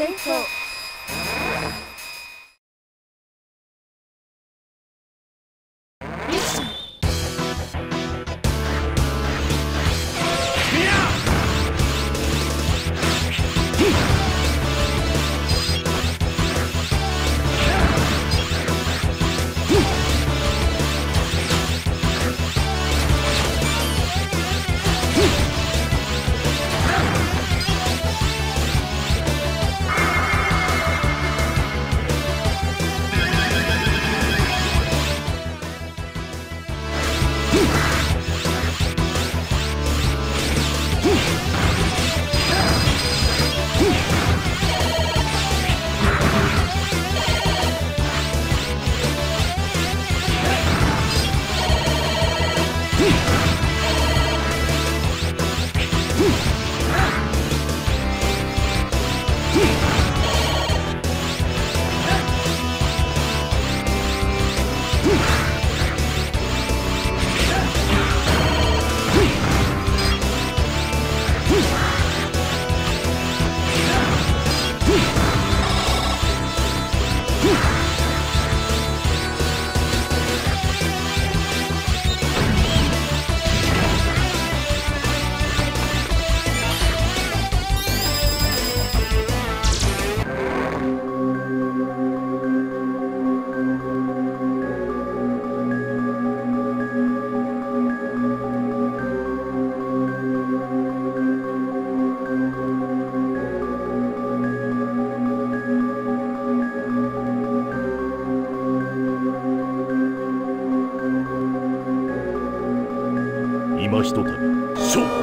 选手。ひとたび勝負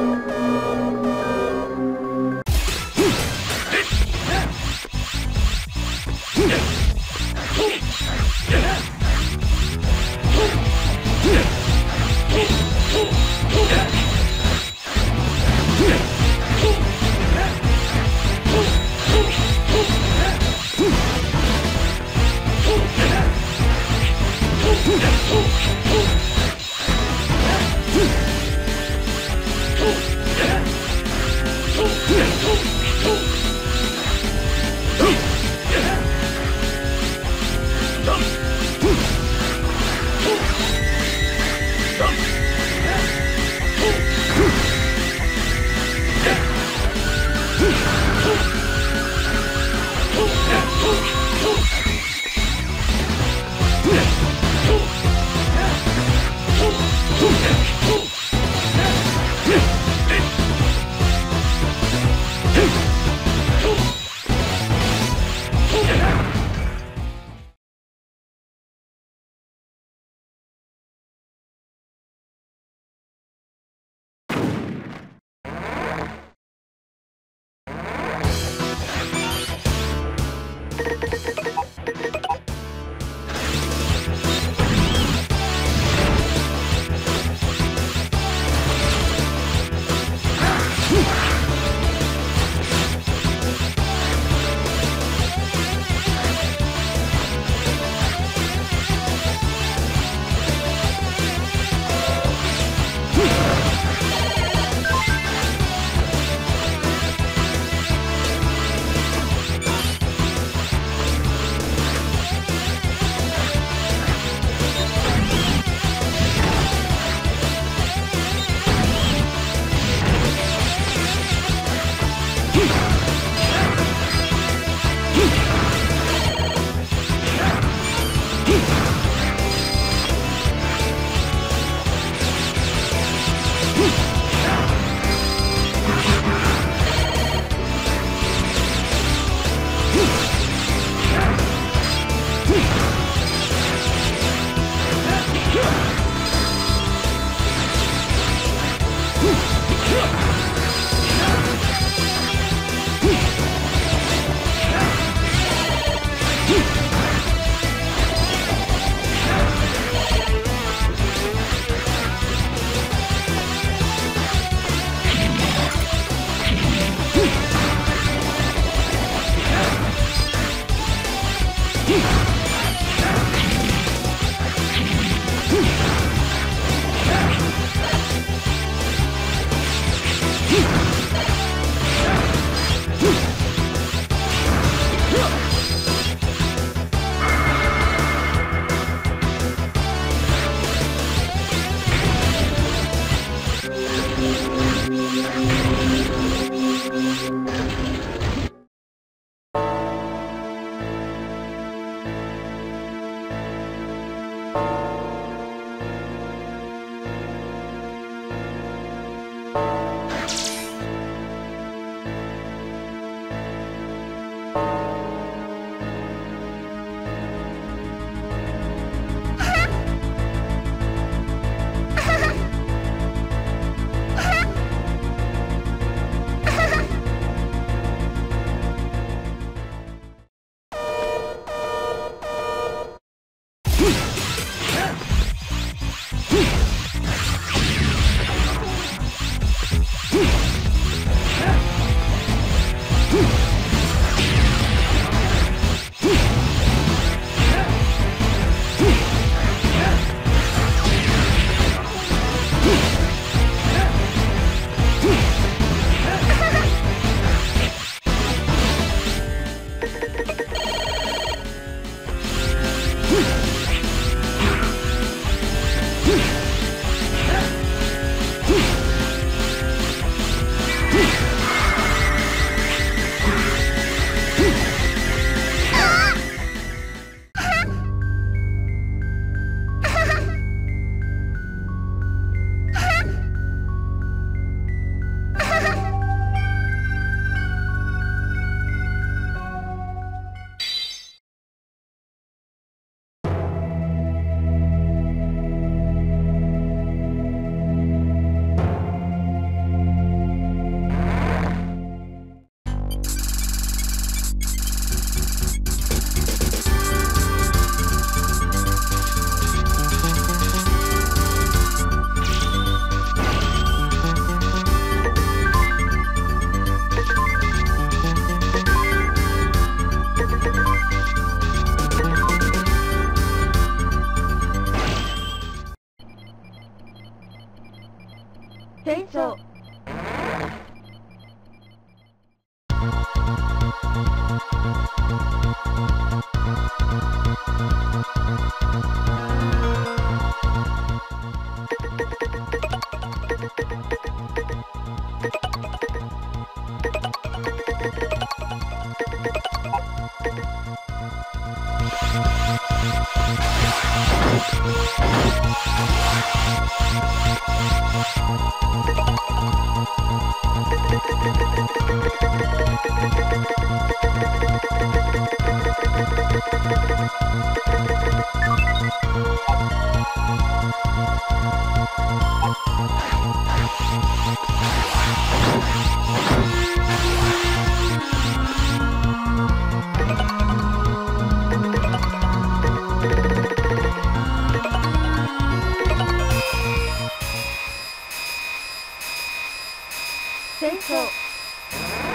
Heat! Thank 戦争